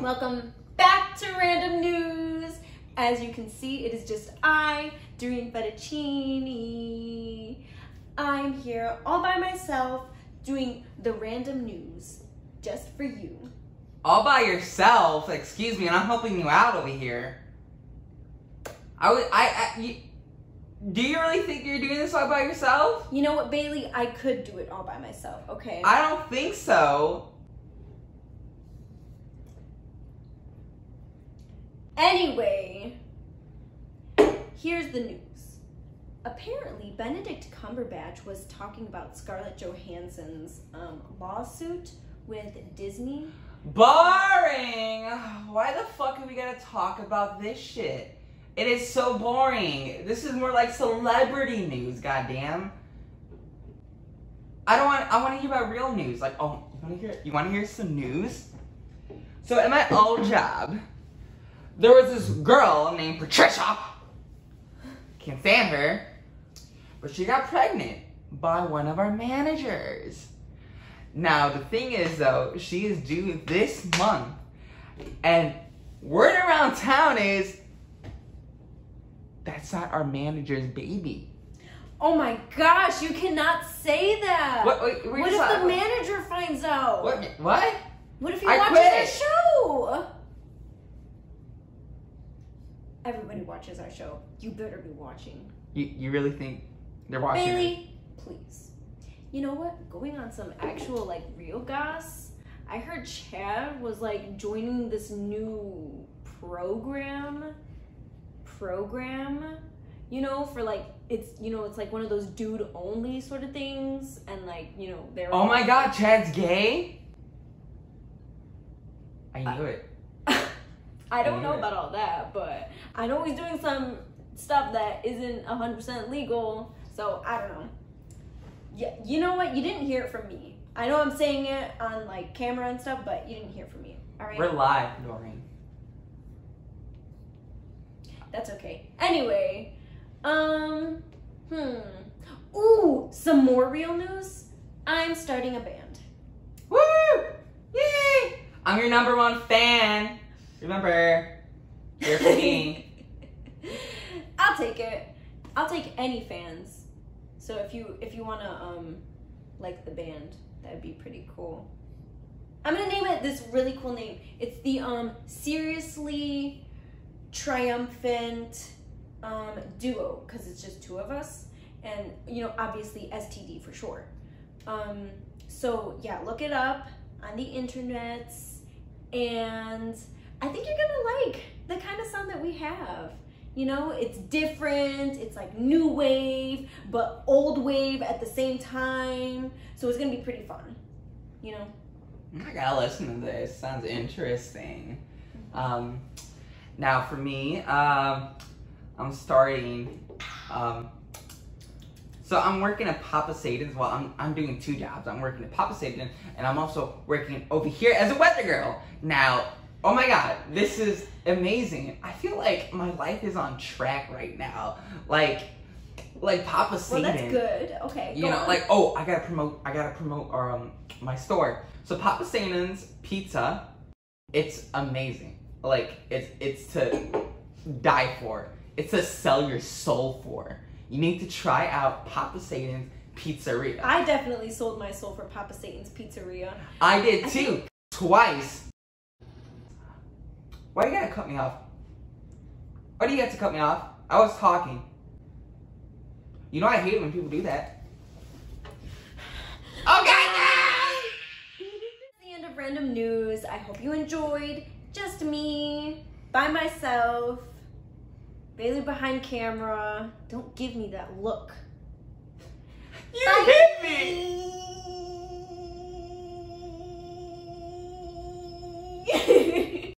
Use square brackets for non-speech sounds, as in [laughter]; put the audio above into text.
Welcome back to Random News. As you can see, it is just I doing fettuccine. I'm here all by myself doing the random news just for you. All by yourself? Excuse me, and I'm helping you out over here. I I, I you, do you really think you're doing this all by yourself? You know what, Bailey? I could do it all by myself, okay? I don't think so. Anyway, here's the news. Apparently, Benedict Cumberbatch was talking about Scarlett Johansson's um, lawsuit with Disney. Boring! Why the fuck are we gonna talk about this shit? It is so boring. This is more like celebrity news, goddamn. I don't want I wanna hear about real news. Like, oh, you wanna hear you wanna hear some news? So at my old job, there was this girl named Patricia. Can't stand her. But she got pregnant by one of our managers. Now, the thing is, though, she is due this month. And word around town is that's not our manager's baby. Oh my gosh, you cannot say that. What, wait, what if the manager finds out? What? What? What if he I watches quit. our show? Everybody watches our show. You better be watching. You, you really think they're watching? it? Bailey, please. You know what? Going on some actual like real goss. I heard Chad was like joining this new program. Program, you know, for like it's you know it's like one of those dude only sort of things, and like you know they're. Oh my god, Chad's gay? I knew uh, it. I don't know about all that, but I know he's doing some stuff that isn't 100% legal, so I don't know. Yeah, you know what? You didn't hear it from me. I know I'm saying it on like camera and stuff, but you didn't hear it from me. All right? We're live, Doreen. That's okay. Anyway, um, hmm. Ooh, some more real news. I'm starting a band. Woo! Yay! I'm your number one fan. Remember, you're [laughs] me. I'll take it. I'll take any fans. So if you if you wanna um like the band, that'd be pretty cool. I'm gonna name it this really cool name. It's the um seriously triumphant um duo because it's just two of us and you know obviously STD for sure. Um so yeah, look it up on the internets and I think you're gonna like the kind of sound that we have. You know, it's different, it's like new wave, but old wave at the same time. So it's gonna be pretty fun. You know? I gotta listen to this. Sounds interesting. Um, now for me, um, I'm starting. Um, so I'm working at Papa Satan's. Well, I'm I'm doing two jobs. I'm working at Papa Satan, and I'm also working over here as a weather girl. Now, oh my God, this is amazing. I feel like my life is on track right now. Like, like Papa Well, that's good. Okay. You know, on. like oh, I gotta promote. I gotta promote um my store. So Papa Satan's Pizza, it's amazing. Like it's it's to die for. It's to sell your soul for. You need to try out Papa Satan's Pizzeria. I, I definitely sold my soul for Papa Satan's Pizzeria. I did I too, twice. Why you gotta cut me off? Why do you have to cut me off? I was talking. You know I hate when people do that. Okay. [laughs] The end of random news. I hope you enjoyed. Just me, by myself. Bailey behind camera. Don't give me that look. You Bye.